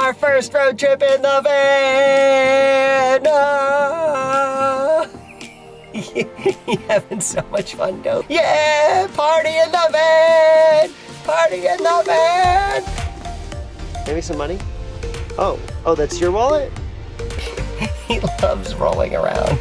our first road trip in the van. Ah. having so much fun, though. Yeah, party in the van, party in the van. Maybe some money. Oh, oh, that's your wallet. he loves rolling around.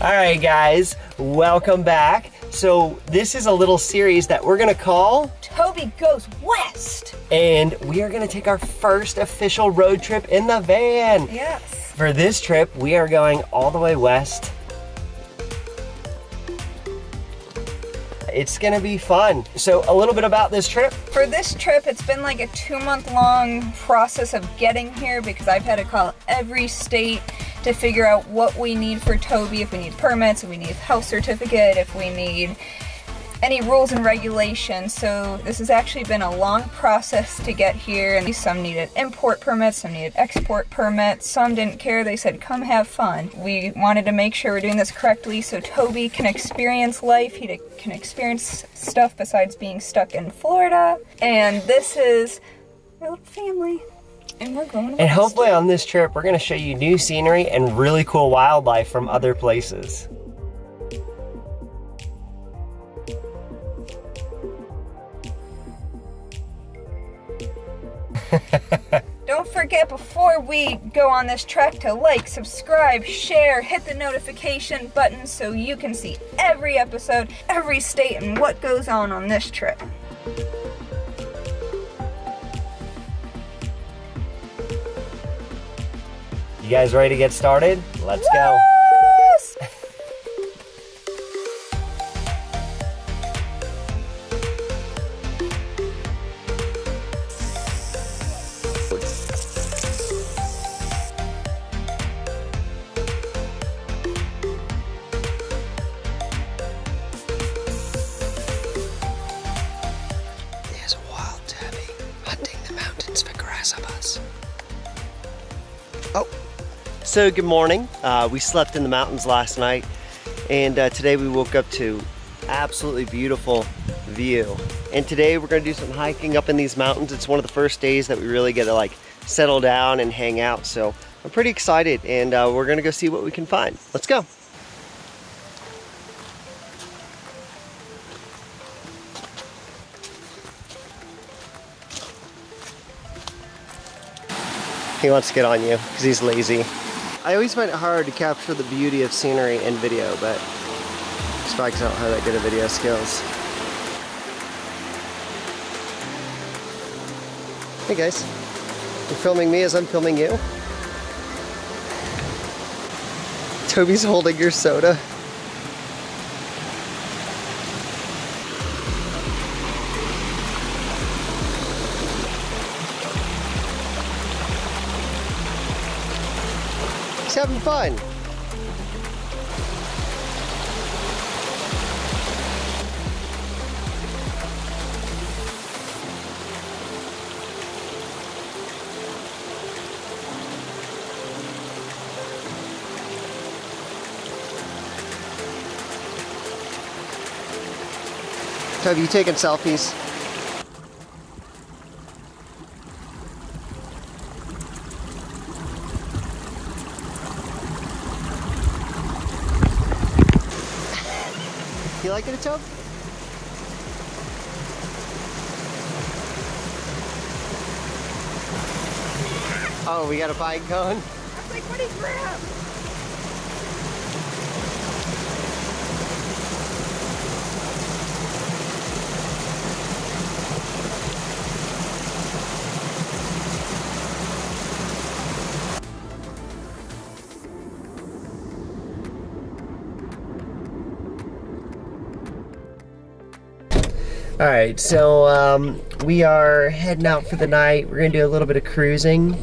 All right, guys, welcome back. So this is a little series that we're gonna call Tobie Goes West. And we are gonna take our first official road trip in the van. Yes. For this trip, we are going all the way west. It's gonna be fun. So a little bit about this trip. For this trip, it's been like a two month long process of getting here because I've had to call every state to figure out what we need for Tobie, if we need permits, if we need health certificate, if we need any rules and regulations. So this has actually been a long process to get here and some needed import permits, some needed export permits, some didn't care. They said, come have fun. We wanted to make sure we're doing this correctly so Tobie can experience life. He can experience stuff besides being stuck in Florida. And this is my little family. And we're going And hopefully on this trip, we're gonna show you new scenery and really cool wildlife from other places. Don't forget before we go on this trek to like, subscribe, share, hit the notification button so you can see every episode, every state, and what goes on on this trip. You guys ready to get started? Let's go. So good morning. Uh, we slept in the mountains last night, and uh, today we woke up to absolutely beautiful view. And today we're gonna do some hiking up in these mountains. It's one of the first days that we really get to like settle down and hang out. So I'm pretty excited, and uh, we're gonna go see what we can find. Let's go. He wants to get on you because he's lazy. I always find it hard to capture the beauty of scenery in video, but Spikes don't have that good of video skills. Hey guys, you're filming me as I'm filming you? Tobie's holding your soda. Having fun. Have you taken selfies? You like it, Tob? Oh, we got a pine cone? Was like, what is All right, so um, we are heading out for the night. We're gonna do a little bit of cruising,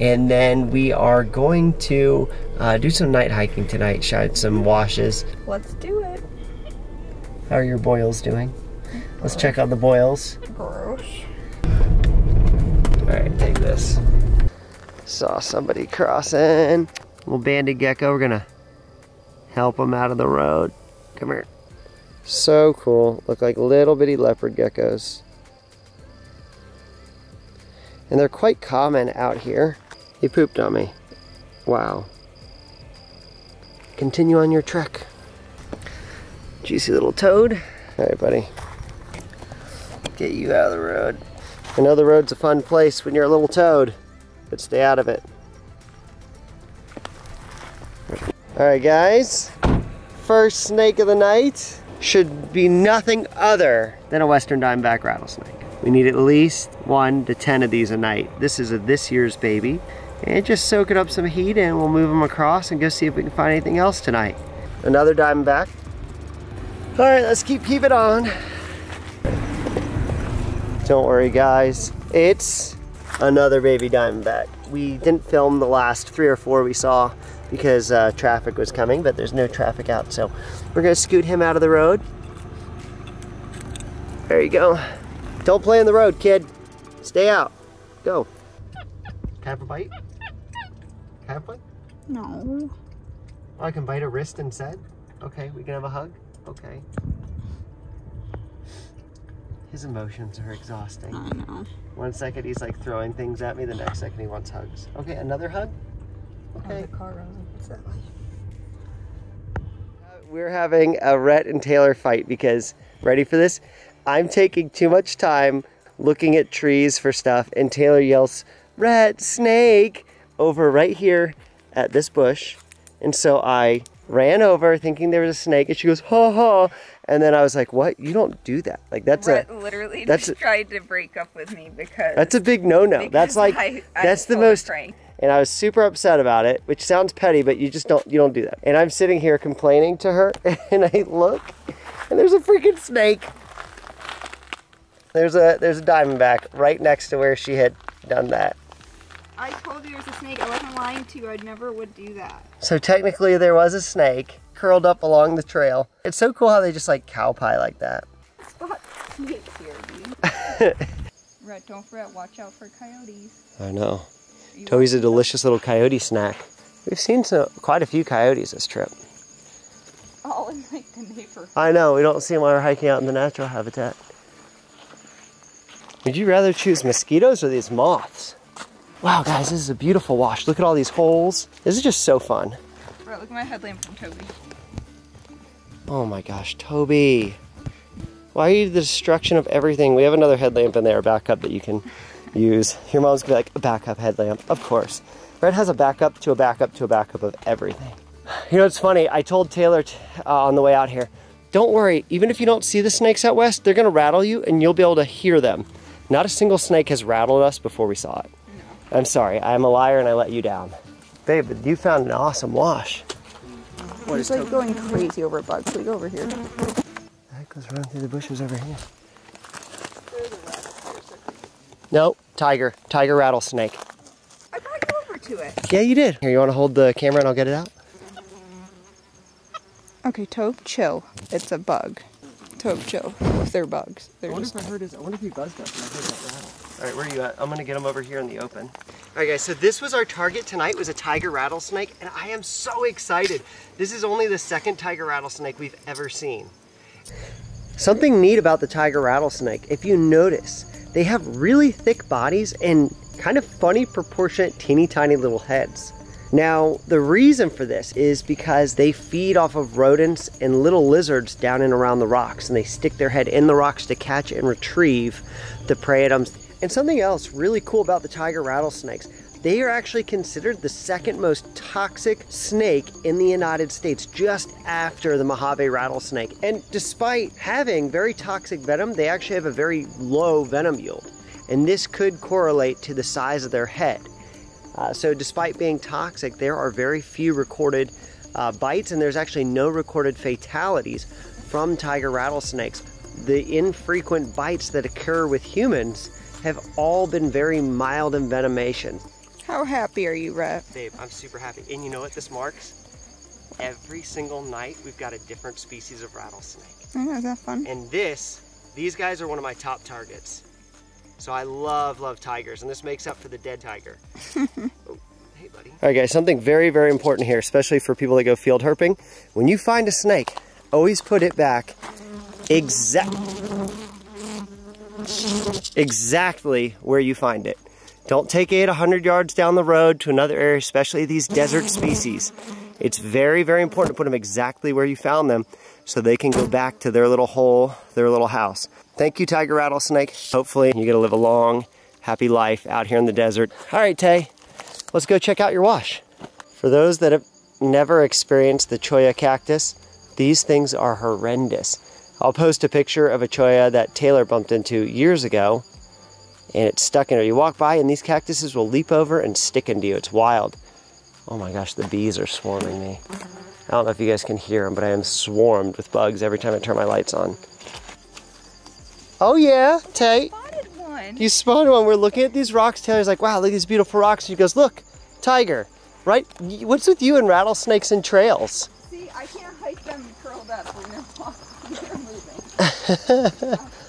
and then we are going to uh, do some night hiking tonight. Shot some washes. Let's do it. How are your boils doing? Let's check on the boils. Gross. All right, take this. Saw somebody crossing. Little banded gecko. We're gonna help him out of the road. Come here. So cool. Look like little bitty leopard geckos. And they're quite common out here. He pooped on me. Wow. Continue on your trek. Juicy little toad. All right, buddy. Get you out of the road. I know the road's a fun place when you're a little toad, but stay out of it. All right, guys. First snake of the night should be nothing other than a western diamondback rattlesnake. We need at least one to 10 of these a night. This is a this year's baby. And just soak it up some heat and we'll move them across and go see if we can find anything else tonight. Another diamondback. All right, let's keep keep it on. Don't worry guys, it's another baby diamondback. We didn't film the last three or four we saw because uh, traffic was coming, but there's no traffic out. So we're gonna scoot him out of the road. There you go. Don't play in the road, kid. Stay out. Go. Can I have a bite? Can I have one? No. Oh, I can bite a wrist instead? Okay, we can have a hug? Okay. His emotions are exhausting. I know. One second he's like throwing things at me, the next second he wants hugs. Okay, another hug? Okay. the car runs that way. We're having a Rhett and Taylor fight because, ready for this? I'm taking too much time looking at trees for stuff, and Taylor yells, Rhett, snake, over right here at this bush. And so I ran over thinking there was a snake, and she goes, ha ha. And then I was like, what? You don't do that. Like, that's Brett a. literally that's just a- tried to break up with me because That's a big no-no. That's like I- I that's the most prank. And I was super upset about it, which sounds petty, but you just don't you don't do that. And I'm sitting here complaining to her and I look and there's a freaking snake. There's a there's a diamondback right next to where she had done that. I told you there's a snake. I wasn't lying to you. I never would do that. So technically there was a snake curled up along the trail. It's so cool how they just like cow pie like that. Spot snake here, dude. Rhett, don't forget, watch out for coyotes. I know. Tobie's a delicious little coyote snack. We've seen so, quite a few coyotes this trip. all in like the neighborhood. I know, we don't see them while we're hiking out in the natural habitat. Would you rather choose mosquitoes or these moths? Wow, guys, this is a beautiful wash. Look at all these holes. This is just so fun. Rhett, look at my headlamp from Tobie. Oh my gosh, Tobie. Why are you the destruction of everything? We have another headlamp in there, a backup that you can use. Your mom's gonna be like, a backup headlamp. Of course. Rhett has a backup to a backup to a backup of everything. You know, it's funny. I told Taylor t- uh, on the way out here, don't worry, even if you don't see the snakes out west, they're gonna rattle you and you'll be able to hear them. Not a single snake has rattled us before we saw it. I'm sorry, I'm a liar and I let you down. Babe, but you found an awesome wash. What He's like going crazy over bugs. We go over here. The heck goes running through the bushes over here? No, tiger. Tiger rattlesnake. I brought you over to it. Yeah, you did. Here, you want to hold the camera and I'll get it out? Okay, Tobe, chill. It's a bug. Tobe, chill. They're bugs. They're just... I heard his. I wonder if he buzzed us and I heard that rattle. All right, where are you at? I'm gonna get him over here in the open. All right, guys. So this was our target tonight. Was a tiger rattlesnake, and I am so excited. This is only the second tiger rattlesnake we've ever seen. Something neat about the tiger rattlesnake, if you notice, they have really thick bodies and kind of funny proportionate teeny tiny little heads. Now, the reason for this is because they feed off of rodents and little lizards down and around the rocks, and they stick their head in the rocks to catch and retrieve the prey items. And something else really cool about the tiger rattlesnakes, they are actually considered the second most toxic snake in the United States, just after the Mojave rattlesnake. And despite having very toxic venom, they actually have a very low venom yield. And this could correlate to the size of their head. Uh, so, despite being toxic, there are very few recorded uh, bites, and there's actually no recorded fatalities from tiger rattlesnakes. The infrequent bites that occur with humans have all been very mild envenomation. How happy are you, Rhett? Babe, I'm super happy. And you know what this marks? Every single night, we've got a different species of rattlesnake. I know, is that fun? And this, these guys are one of my top targets. So I love, love tigers, and this makes up for the dead tiger. oh, hey, buddy. All right, guys, something very, very important here, especially for people that go field herping. When you find a snake, always put it back exact exactly where you find it. Don't take it 100 yards down the road to another area, especially these desert species. It's very, very important to put them exactly where you found them so they can go back to their little hole, their little house. Thank you, tiger rattlesnake. Hopefully you get to live a long, happy life out here in the desert. All right, Tay, let's go check out your wash. For those that have never experienced the cholla cactus, these things are horrendous. I'll post a picture of a cholla that Taylor bumped into years ago and it's stuck in there. You walk by and these cactuses will leap over and stick into you. It's wild. Oh my gosh, the bees are swarming me. I don't know if you guys can hear them, but I am swarmed with bugs every time I turn my lights on. Oh yeah, one. You spotted one. We're looking at these rocks. Taylor's like, wow, look at these beautiful rocks. She goes, look, tiger, right? What's with you and rattlesnakes and trails? See, I can't hike them curled up when they're walking. They're moving.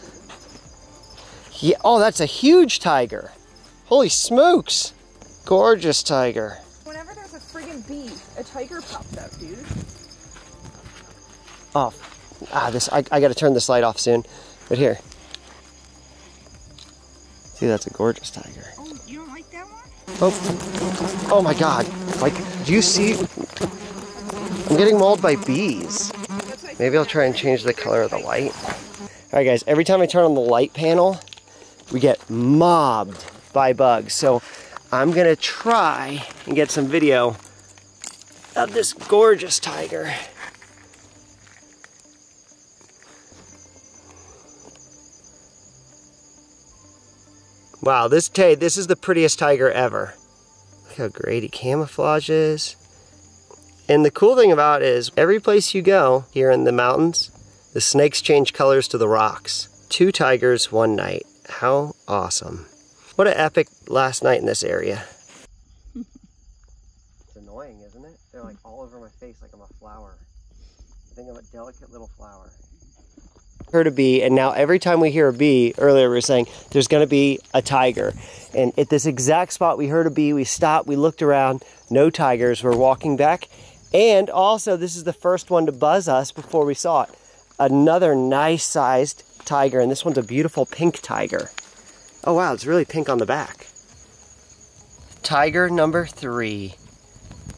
Yeah, oh, that's a huge tiger. Holy smokes. Gorgeous tiger. Whenever there's a friggin' bee, a tiger pops up, dude. Oh, ah, this, I, I gotta turn this light off soon. But here. See, that's a gorgeous tiger. Oh, you don't like that one? Oh, oh my God. Like, do you see? I'm getting mauled by bees. Maybe I'll try and change the color of the light. All right, guys, every time I turn on the light panel, we get mobbed by bugs. So I'm gonna try and get some video of this gorgeous tiger. Wow, this Tay, this is the prettiest tiger ever. Look how great he camouflages. And the cool thing about it is every place you go here in the mountains, the snakes change colors to the rocks. Two tigers, one night. How awesome. What an epic last night in this area. it's annoying, isn't it? They're like all over my face like I'm a flower. I think I'm a delicate little flower. Heard a bee, and now every time we hear a bee, earlier we were saying there's gonna be a tiger. And at this exact spot, we heard a bee, we stopped, we looked around, no tigers, we're walking back. And also, this is the first one to buzz us before we saw it. Another nice sized tiger, and this one's a beautiful pink tiger. Oh wow, it's really pink on the back. Tiger number three.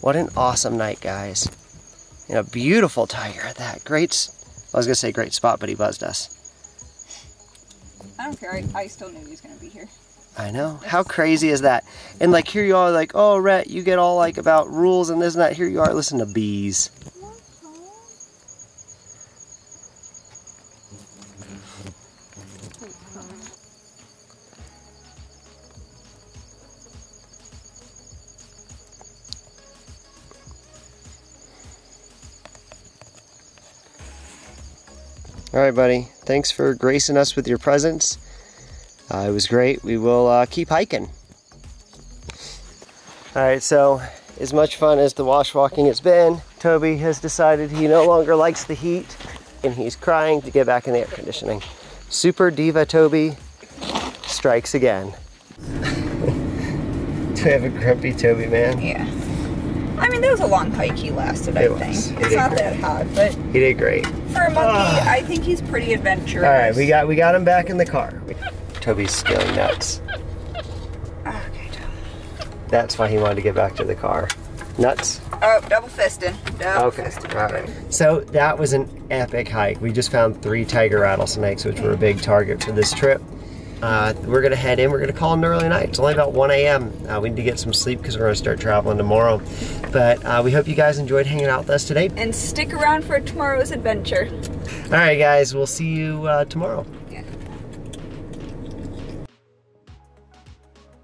What an awesome night, guys. And a beautiful tiger at that. Great, I was gonna say great spot, but he buzzed us. I don't care. I, I still knew he was gonna be here. I know. How crazy is that? And like here you are, like, oh, Rhett, you get all like about rules and this and that. Here you are, listen to bees. All right, buddy. Thanks for gracing us with your presence. Uh, it was great. We will uh, keep hiking. All right, so as much fun as the wash walking has been, Tobie has decided he no longer likes the heat and he's crying to get back in the air conditioning. Super Diva Tobie strikes again. Do we have a grumpy Tobie man? Yeah. I mean, that was a long hike he lasted, I It think. was. It It's not great. that hot, but He did great. for a monkey, ah. I think he's pretty adventurous. All right, we got we got him back in the car. Tobie's going nuts. Okay, Tom. That's why he wanted to get back to the car. Nuts. Oh, double fisting. Double Okay, fisting. all right. So that was an epic hike. We just found three tiger rattlesnakes, which were a big target for this trip. Uh, we're gonna head in. We're gonna call it an early night. It's only about 1 a.m. Uh, we need to get some sleep because we're gonna start traveling tomorrow. But uh, we hope you guys enjoyed hanging out with us today. And stick around for tomorrow's adventure. All right, guys. We'll see you uh, tomorrow.